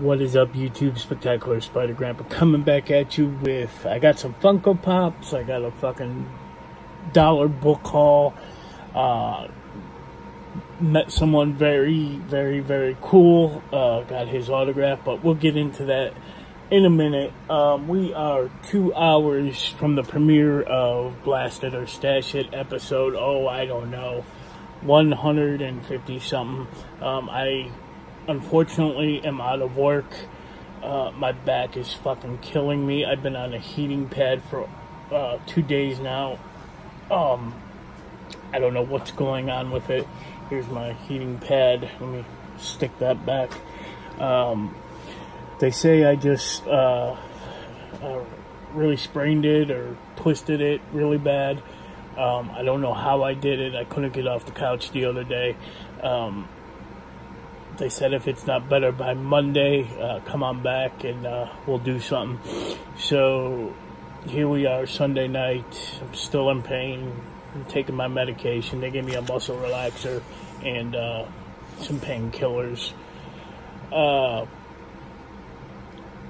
What is up, YouTube? Spectacular Spider Grandpa coming back at you with. I got some Funko Pops. I got a fucking dollar book haul. Uh, met someone very, very, very cool. Uh, got his autograph, but we'll get into that in a minute. Um, we are two hours from the premiere of Blast It or Stash It episode. Oh, I don't know. 150 something. Um, I unfortunately am out of work. Uh, my back is fucking killing me. I've been on a heating pad for uh, two days now. Um, I don't know what's going on with it. Here's my heating pad. Let me stick that back. Um, they say I just uh, uh really sprained it or twisted it really bad. Um, I don't know how I did it. I couldn't get off the couch the other day. Um, they said if it's not better by Monday, uh, come on back and uh, we'll do something. So here we are, Sunday night. I'm still in pain. I'm taking my medication. They gave me a muscle relaxer and uh, some painkillers. Uh,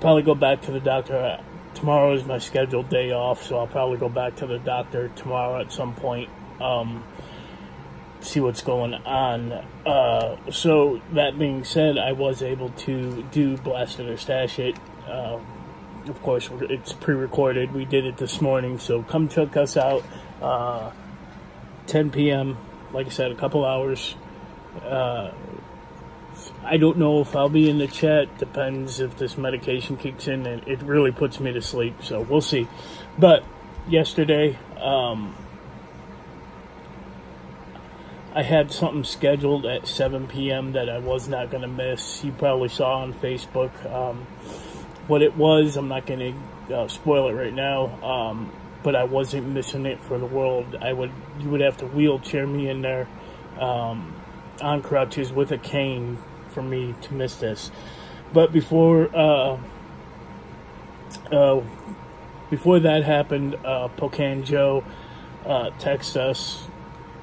probably go back to the doctor. Tomorrow is my scheduled day off, so I'll probably go back to the doctor tomorrow at some point. Um, see what's going on. Uh, so that being said, I was able to do Blast It or Stash It. Uh, of course, it's pre-recorded. We did it this morning, so come check us out. Uh, 10 p.m. Like I said, a couple hours. Uh, I don't know if I'll be in the chat. Depends if this medication kicks in, and it really puts me to sleep. So we'll see. But yesterday. Um, I had something scheduled at 7 p.m. that I was not going to miss. You probably saw on Facebook. Um, what it was, I'm not going to uh, spoil it right now, um, but I wasn't missing it for the world. I would, you would have to wheelchair me in there um, on crutches with a cane for me to miss this. But before, uh, uh, before that happened, uh, Pocan Joe uh, texted us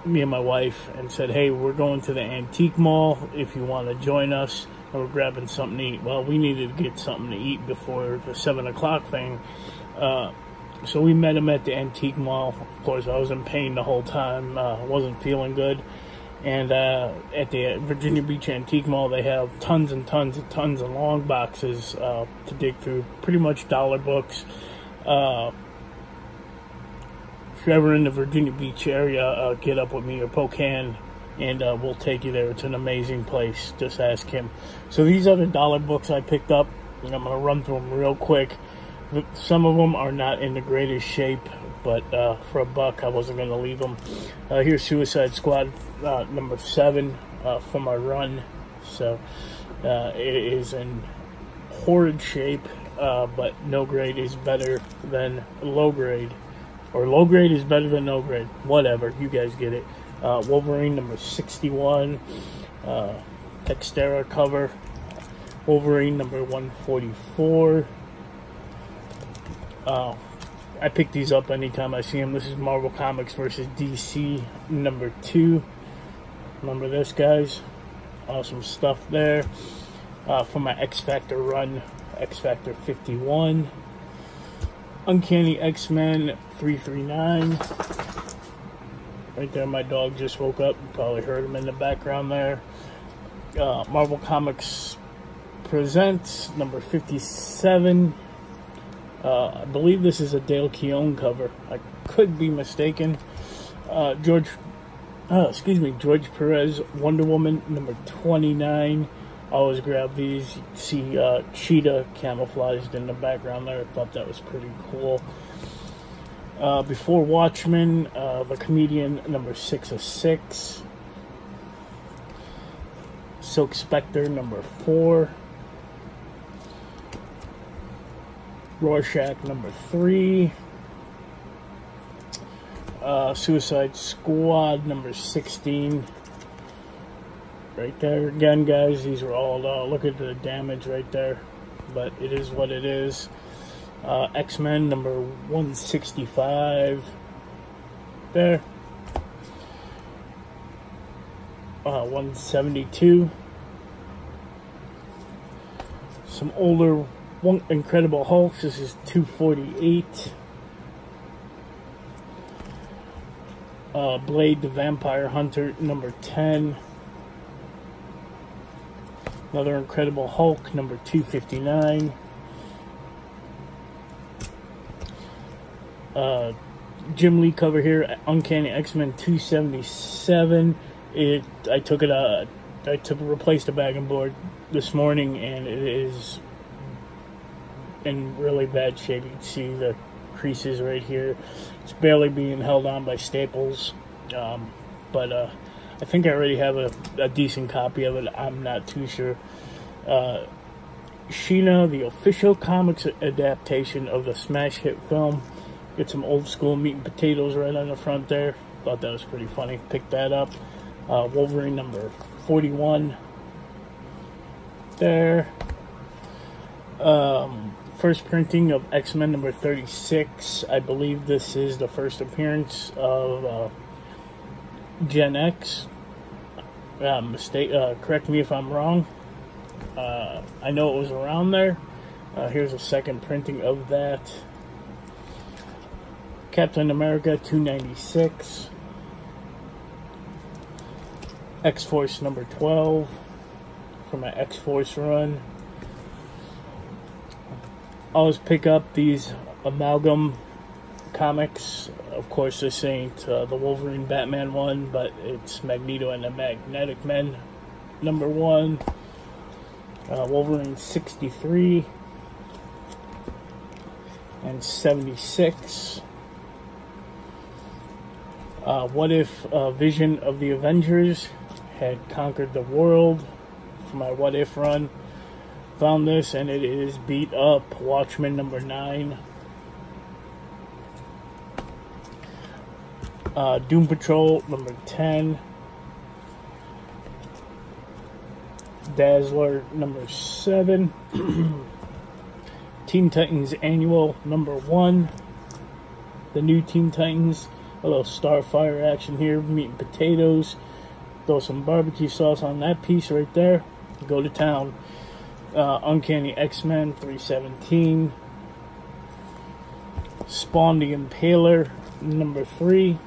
me and my wife and said, "Hey, we're going to the antique mall. If you want to join us, and we're grabbing something to eat." Well, we needed to get something to eat before the seven o'clock thing, uh, so we met him at the antique mall. Of course, I was in pain the whole time. Uh, wasn't feeling good. And uh, at the Virginia Beach Antique Mall, they have tons and tons and tons of long boxes uh, to dig through. Pretty much dollar books uh, you're ever in the Virginia Beach area, uh, get up with me or Pocan, and uh, we'll take you there. It's an amazing place. Just ask him. So these are the dollar books I picked up, and I'm going to run through them real quick. Some of them are not in the greatest shape, but uh, for a buck, I wasn't going to leave them. Uh, here's Suicide Squad uh, number seven uh, for my run. So it is in horrid shape, but no grade is better than low grade or low grade is better than no grade. Whatever, you guys get it. Uh, Wolverine number 61, uh, Texeira cover. Wolverine number 144. Uh, I pick these up anytime I see them. This is Marvel Comics versus DC number 2. Remember this, guys? Awesome stuff there. Uh, for my X Factor run, X Factor 51. Uncanny X-Men 339. Right there, my dog just woke up. You probably heard him in the background there. Uh, Marvel Comics Presents number 57. Uh, I believe this is a Dale Keown cover. I could be mistaken. Uh, George, uh, excuse me, George Perez Wonder Woman number 29 always grab these. You see uh, cheetah camouflaged in the background there. I thought that was pretty cool. Uh, before Watchmen, uh, the comedian number six of six. Silk Spectre number four. Rorschach number three. Uh, Suicide Squad number 16 right there again guys these are all uh, look at the damage right there but it is what it is uh, X-Men number 165 there uh, 172 Some older one Incredible Hulks. This is 248. Uh, Blade the Vampire Hunter, number 10. Another Incredible Hulk, number 259. Uh, Jim Lee cover here, Uncanny X-Men 277. It, I took it, uh, I took replaced the bag and board this morning, and it is in really bad shape. You can see the creases right here. It's barely being held on by staples, um, but uh, I think I already have a, a, decent copy of it. I'm not too sure. Uh, Sheena, the official comics adaptation of the smash hit film. Get some old school meat and potatoes right on the front there. Thought that was pretty funny. Picked that up. Uh, Wolverine number 41 there. Um, first printing of X-Men number 36. I believe this is the first appearance of uh, Gen X. Uh, mistake. Uh, correct me if I'm wrong. Uh, I know it was around there. Uh, here's a second printing of that. Captain America 296. X Force number 12 for my X Force run always pick up these amalgam comics. Of course, this ain't uh, the Wolverine Batman one, but it's Magneto and the Magnetic Men number one. Uh, Wolverine 63 and 76. Uh, what if uh, Vision of the Avengers had conquered the world for my What If run? Found this and it is beat up. Watchmen number 9. Uh, Doom Patrol number 10. Dazzler number 7. Teen Titans Annual number 1. The new Teen Titans. A little Starfire action here. Meat and potatoes. Throw some barbecue sauce on that piece right there. Go to town uh, Uncanny X-Men 317, Spawn the Impaler number 3,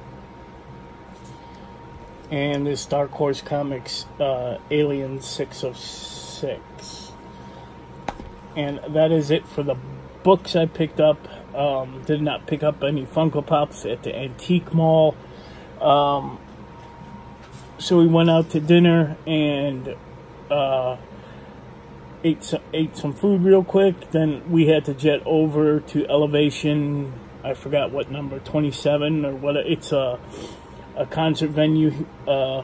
and this Dark Horse Comics uh, Alien 606. And that is it for the books I picked up. Um, did not pick up any Funko Pops at the Antique Mall. Um, so we went out to dinner and uh, ate some, ate some food real quick. Then we had to jet over to elevation. I forgot what number, 27 or what. It's a a concert venue uh,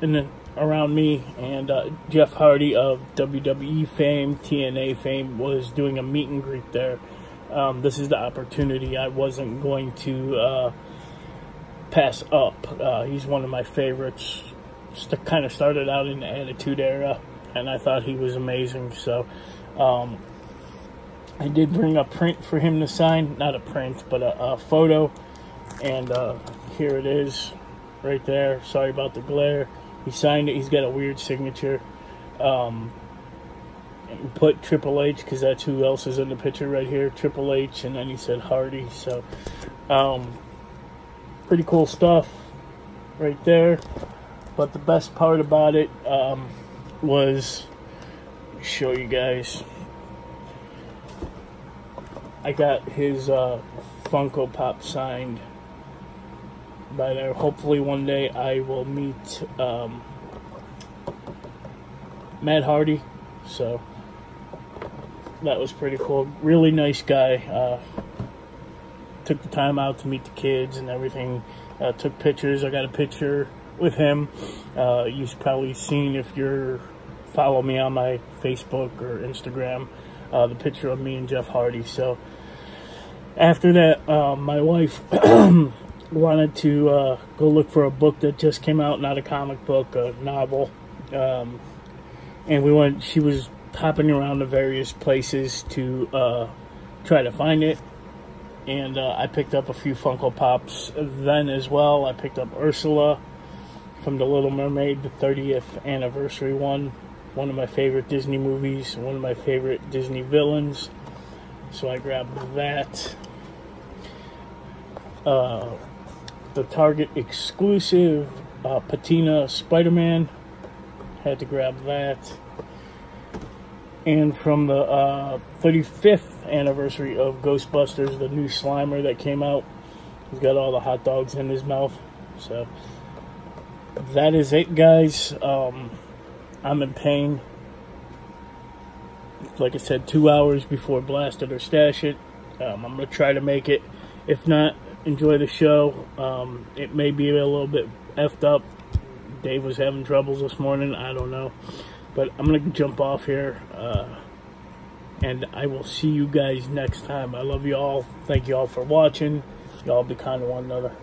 in the, around me, and uh, Jeff Hardy of WWE fame, TNA fame, was doing a meet and greet there. Um, this is the opportunity I wasn't going to uh, pass up. Uh, he's one of my favorites. St- kind of started out in the Attitude Era and I thought he was amazing. So um, I did bring a print for him to sign, not a print, but a, a photo, and uh, here it is, right there. Sorry about the glare. He signed it. He's got a weird signature. Um, put Triple H because that's who else is in the picture right here. Triple H, and then he said Hardy. So, um, pretty cool stuff right there. But the best part about it, um, was show you guys. I got his uh, Funko Pop signed by there. Hopefully, one day I will meet um, Matt Hardy. So that was pretty cool. Really nice guy. Uh, took the time out to meet the kids and everything. Uh, took pictures. I got a picture with him. Uh, you've probably seen if you're follow me on my Facebook or Instagram, uh, the picture of me and Jeff Hardy. So after that, uh, my wife wanted to uh, go look for a book that just came out, not a comic book, a novel. Um, and we went. She was hopping around to various places to uh, try to find it and uh, I picked up a few Funko Pops then as well. I picked up Ursula from The Little Mermaid, the 30th anniversary one one of my favorite Disney movies, one of my favorite Disney villains. So I grabbed that. Uh, the Target exclusive uh, Patina Spider Man. Had to grab that. And from the uh, 35th anniversary of Ghostbusters, the new Slimer that came out, he's got all the hot dogs in his mouth. So that is it, guys. Um, I'm in pain. Like I said, two hours before Blast It or Stash It. Um, I'm going to try to make it. If not, enjoy the show. Um, it may be a little bit effed up. Dave was having troubles this morning. I don't know. But I'm going to jump off here. Uh, and I will see you guys next time. I love you all. Thank you all for watching. Y'all be kind to one another.